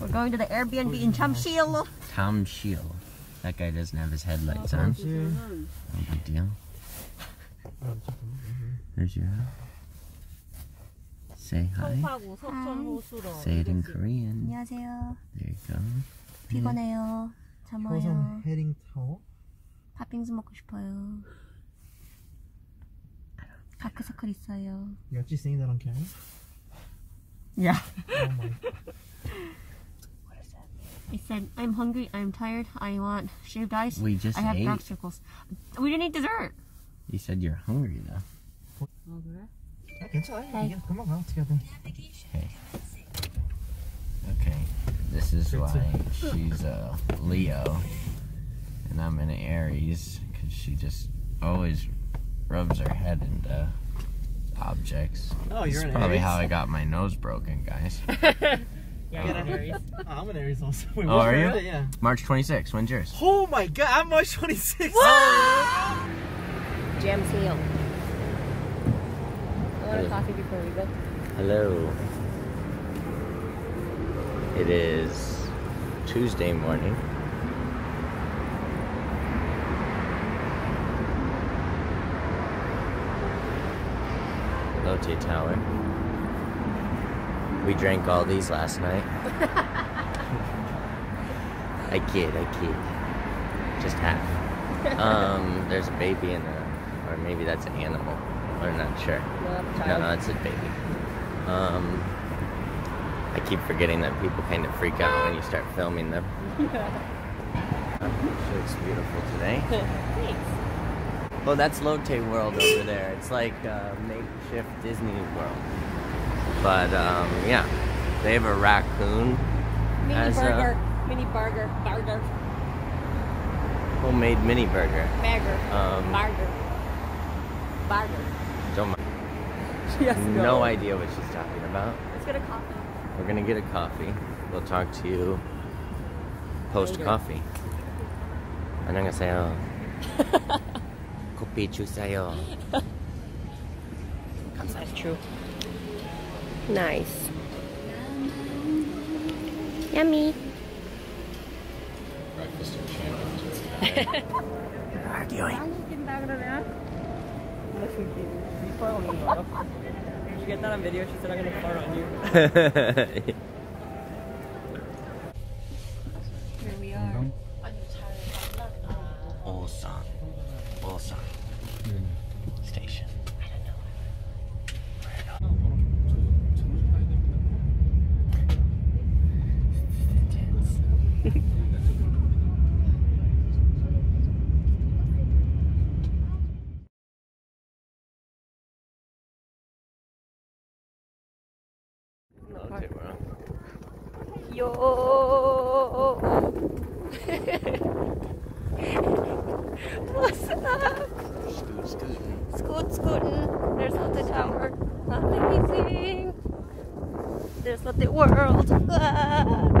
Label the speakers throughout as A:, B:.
A: We're going to the Airbnb in Chamshil.
B: Tom Shield. That guy doesn't have his headlights on. No big deal. There's your house. Say hi. Say it in Korean.
A: 안녕하세요.
B: There you go.
A: 피곤해요. 잠 와요.
C: 효성 헤링 타워.
A: 팥빙수 먹고 싶어요. 다크서클 있어요.
C: You actually saying that on camera?
A: Yeah.
C: Oh my.
A: I said, I'm hungry, I'm tired, I want shaved ice.
B: We just
A: I have dark circles. We didn't eat dessert.
B: You said you're hungry though.
C: Okay.
B: Okay. Okay. This is why she's a Leo and I'm an Aries because she just always rubs her head into objects.
C: Oh, you're an
B: probably
C: Aries.
B: how I got my nose broken, guys.
A: Yeah,
C: you're an Aries. Ah, I'm an Aries also. Wait,
B: Oh, are you?
C: birthday? Yeah.
B: March 26th. When's yours?
C: Oh my god, I'm March 26th.
A: Jamsil. I want a coffee before we go.
B: Hello. It is Tuesday morning. Lotte Tower. We drank all these last night. I kid, I kid. Just half. Um, there's a baby in there, or maybe that's an animal. I'm not sure. No, no, it's a baby. Um, I keep forgetting that people kind of freak out when you start filming them. She looks beautiful today.
A: Thanks.
B: Well, that's Lotte World over there. It's like uh, makeshift Disney World. But um, yeah, they have a raccoon.
A: Mini
B: burger. A
A: mini burger. Burger.
B: Homemade mini burger.
A: Burger.
B: Um,
A: burger. Burger.
B: Don't mind.
A: She has
B: no, no idea what she's talking about.
A: Let's get a coffee.
B: We're gonna get a coffee. We'll talk to you post coffee. And I'm gonna say, oh. Kopi chusayo.
A: That's true. Nice. Yummy.
B: Breakfast of champions. arguing.
D: Did you get that on video? She said I'm gonna fart on you.
A: Here we are.
B: Ulsan. Ulsan. Station. Okay, well.
A: Yo. What's up?
B: Scoot, scooting.
A: Scoot, scooting. There's Lotte Tower. Amazing. There's Lotte World. Ah.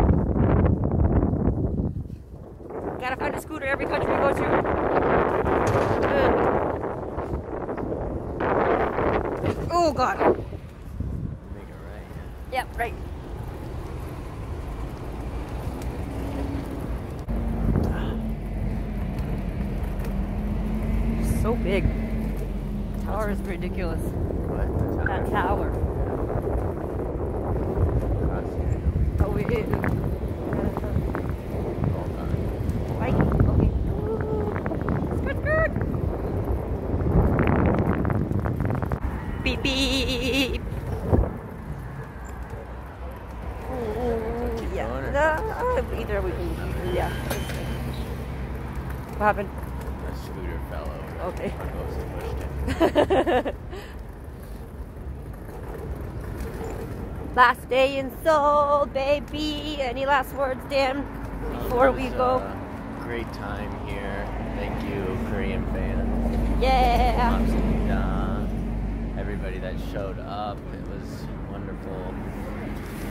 A: Gotta find a scooter every country we go to. Oh God.
B: Make it right.
A: Yep, right. So big. Tower is ridiculous.
B: What?
A: That tower. Oh, we it is.
B: Uh,
A: uh, either we can. Yeah. What happened?
B: A scooter fell over.
A: Okay. last day in Seoul, baby. Any last words, Dan? Before
B: was,
A: we go.
B: Uh, great time here. Thank you, Korean fans.
A: Yeah.
B: Uh, everybody that showed up. It was wonderful.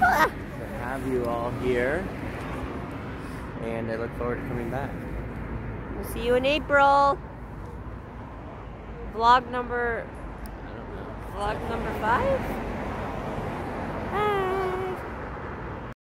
B: To have you all here. And I look forward to coming back.
A: We'll see you in April. Vlog number
B: I don't know.
A: vlog number five.